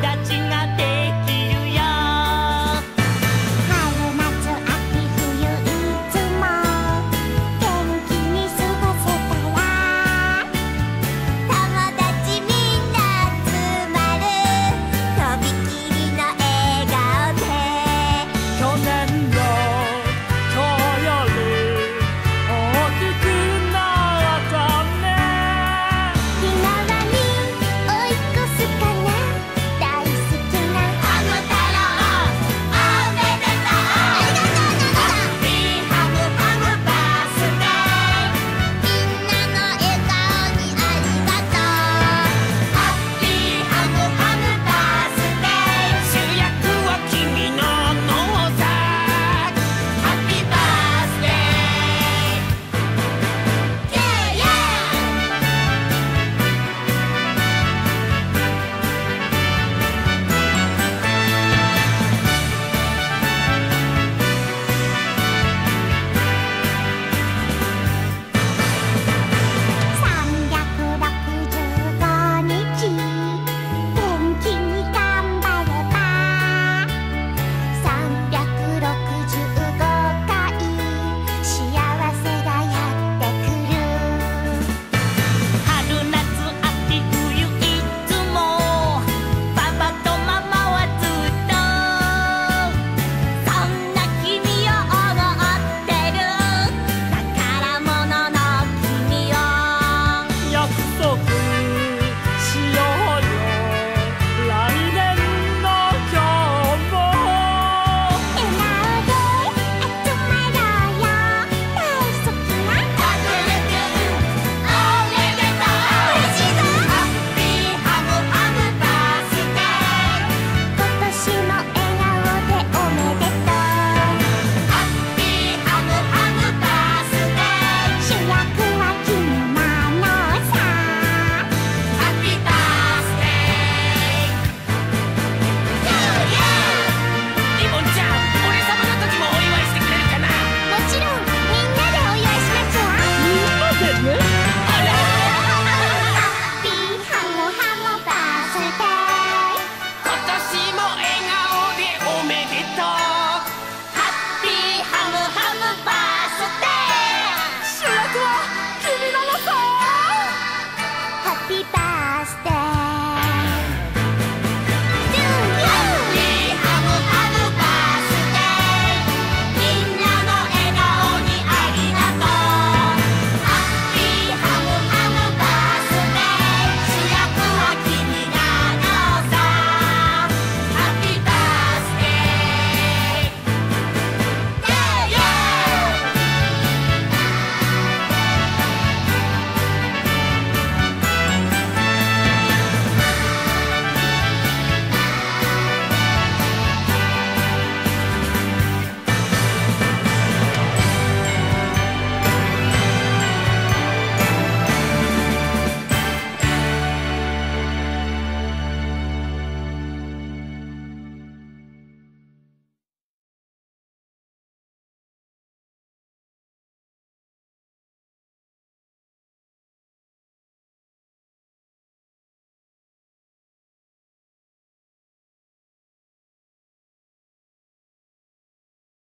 達がで I could.